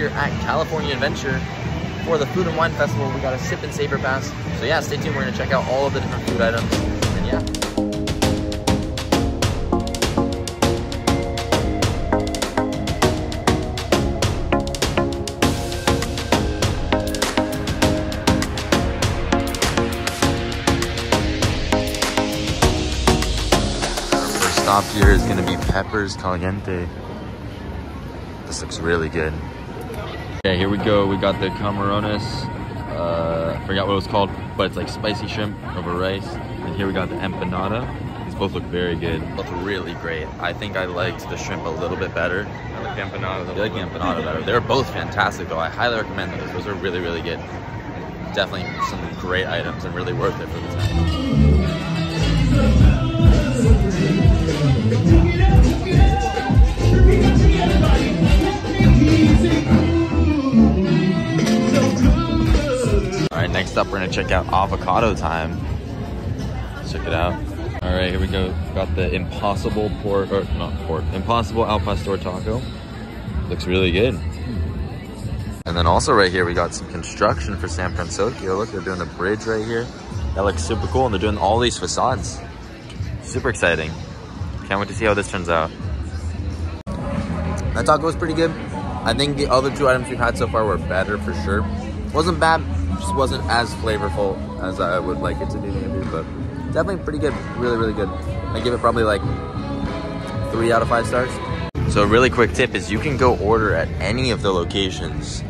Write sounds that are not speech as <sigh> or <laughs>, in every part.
here at California Adventure for the Food and Wine Festival. We got a sip and savor pass. So yeah, stay tuned. We're gonna check out all of the different food items. And yeah. Our first stop here is gonna be Peppers Caliente. This looks really good. Okay, here we go. We got the camarones. Uh, I forgot what it was called, but it's like spicy shrimp over rice. And here we got the empanada. These both look very good. Both really great. I think I liked the shrimp a little bit better. I like the empanada. I like the empanada better. They're both fantastic though. I highly recommend those. Those are really, really good. Definitely some great items and really worth it for the time. Up, we're gonna check out avocado time. Check it out. All right, here we go. Got the Impossible pork, or not pork, Impossible al pastor taco. Looks really good. And then also right here, we got some construction for San Francisco. Look, they're doing a bridge right here. That looks super cool, and they're doing all these facades. Super exciting. Can't wait to see how this turns out. That taco was pretty good. I think the other two items we've had so far were better for sure. Wasn't bad, just wasn't as flavorful as I would like it to be maybe, but definitely pretty good. Really, really good. I give it probably like three out of five stars. So a really quick tip is you can go order at any of the locations.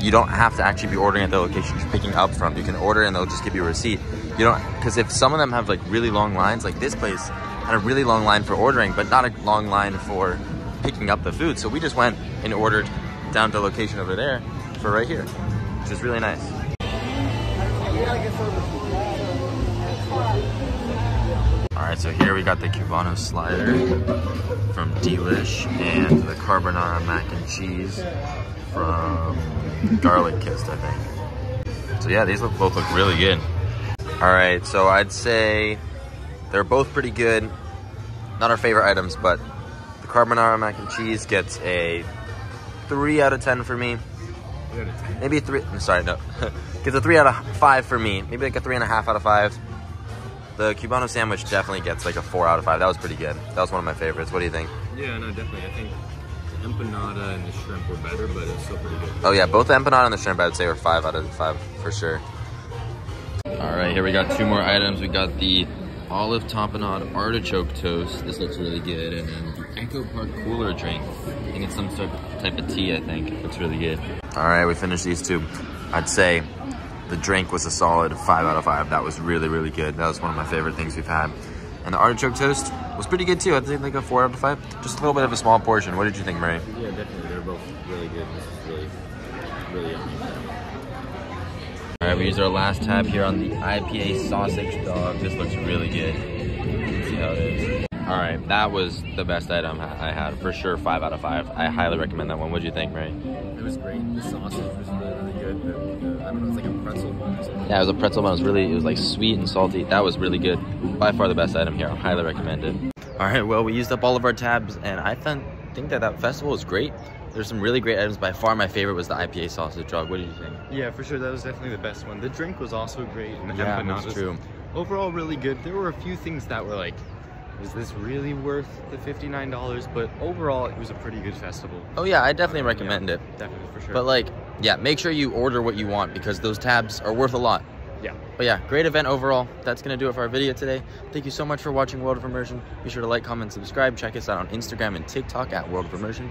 You don't have to actually be ordering at the location you're picking up from. You can order and they'll just give you a receipt. You don't, because if some of them have like really long lines, like this place had a really long line for ordering, but not a long line for picking up the food. So we just went and ordered down to the location over there for right here, which is really nice. All right, so here we got the Cubano slider from Delish and the carbonara mac and cheese from Garlic Kissed, I think. So yeah, these look, both look really good. All right, so I'd say they're both pretty good. Not our favorite items, but the carbonara mac and cheese gets a three out of 10 for me. Maybe a three, I'm sorry, no. <laughs> gets a three out of five for me. Maybe like a three and a half out of five. The Cubano sandwich definitely gets like a four out of five. That was pretty good. That was one of my favorites. What do you think? Yeah, no, definitely. I think the empanada and the shrimp were better, but it's still pretty good. Oh yeah, both the empanada and the shrimp I would say were five out of five for sure. All right, here we got two more items. We got the olive tapenade artichoke toast. This looks really good. And then the Echo Park cooler drink. I think it's some sort of type of tea, I think. Looks really good. All right, we finished these two. I'd say the drink was a solid five out of five. That was really, really good. That was one of my favorite things we've had. And the artichoke toast was pretty good too. I think like a four out of five. Just a little bit of a small portion. What did you think, Murray? Yeah, definitely. They're both really good. This is really, really yummy. All right, we used our last tab here on the IPA sausage dog. This looks really good. Let's see how it is. All right, that was the best item I had for sure. Five out of five. I highly recommend that one. What do you think, Murray? It was great. The sausage was really, really good. The, the, I don't know, it's like a pretzel bun or something. Yeah, it was a pretzel bun. It was really, it was like sweet and salty. That was really good. By far the best item here. I highly recommend it. All right, well, we used up all of our tabs, and I th- think that that festival was great. There's some really great items. By far, my favorite was the IPA sausage dog. What did you think? Yeah, for sure. That was definitely the best one. The drink was also great. And the Yeah, that's true. Overall, really good. There were a few things that were like, is this really worth the $59? But overall, it was a pretty good festival. Oh yeah, I definitely uh, recommend Yeah, it. Definitely, for sure. But like, yeah, make sure you order what you want because those tabs are worth a lot. yeah. But yeah, great event overall. That's going to do it for our video today. Thank you so much for watching World of Immersion. Be sure to like, comment, subscribe. Check us out on Instagram and TikTok at World of Immersion.